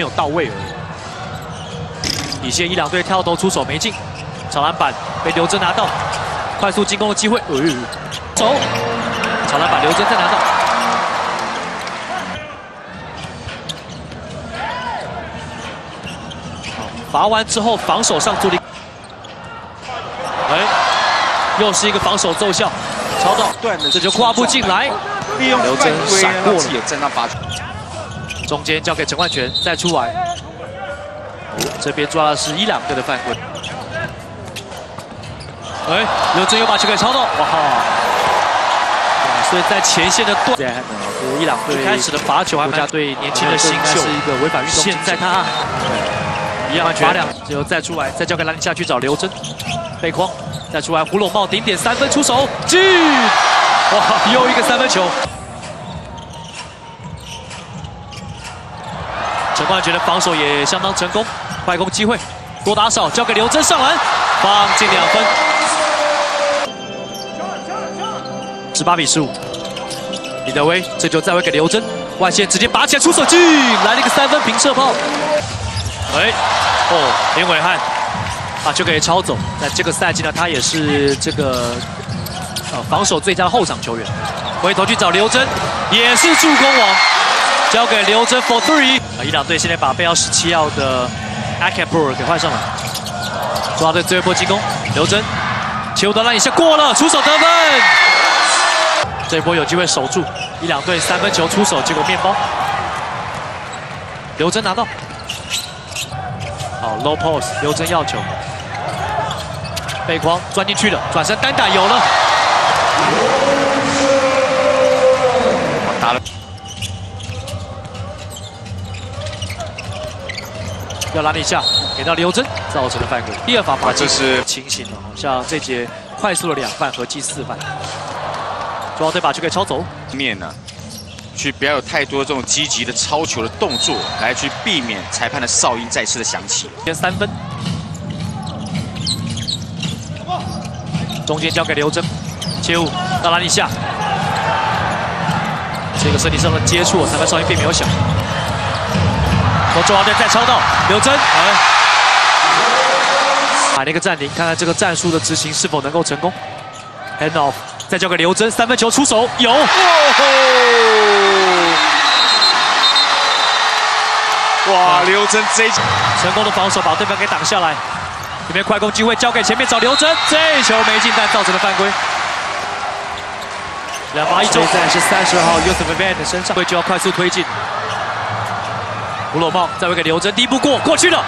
没有到位而已。底线一两队跳投出手没进，长篮板被刘真拿到，快速进攻的机会，呃，走，长篮板刘真再拿到。好罚完之后防守上做了一，哎，又是一个防守奏效，超到，断的这就跨步进来，利用刘真犯规闪过了让自己有站上罚球。中间交给陈冠全，再出来。这边抓的是伊朗队的犯规。哎，刘真又把球给抄到，哇哈！哇所以在前线的断，是伊朗队开始的罚球还国家队年轻的新秀是一个违反运动现在他一样罚两，最后再出来，再交给兰尼下去找刘真，背筐，再出来胡龙茂顶点三分出手进，哇，又一个三分球。陈冠觉的防守也相当成功，快攻机会，多打少，交给刘真上篮，放进两分，十八比十五。李德威这球再回给刘真，外线直接拔起来出手进，来了一个三分平射炮。哎，哦，林伟汉把球给抄走，在这个赛季呢，他也是这个呃防守最佳的后场球员。回头去找刘真，也是助攻王。交给刘真 for three。啊，伊朗队现在把贝奥十七号的 a k a p u r 给换上来，抓对最后一波进攻，刘真切入到篮下过了，出手得分。这一波有机会守住，伊朗队三分球出手，结果面包。刘真拿到，好 low post，刘真要球，背筐钻进去了，转身单打有了，打了。要拉一下，给到刘真，造成了犯规。第二罚罚啊这是清醒了，好像这节快速的两犯合计四犯。中华队把球给抄走，面呢，去不要有太多这种积极的抄球的动作，来去避免裁判的哨音再次的响起。先三分。中间交给刘真，切入到篮底下，这个身体上的接触，裁判哨音并没有响。从中华队再抄到刘真，哎，把那个暂停，看看这个战术的执行是否能够成功。Hand off，再交给刘真，三分球出手有。哇，刘真这一球成功的防守把对方给挡下来，这边快攻机会交给前面找刘真，这一球没进，但造成了犯规。两罚一中，现在是三十号 Yusuf Van 的身上，会就要快速推进。胡罗茂再回给刘真，第一步过过去了，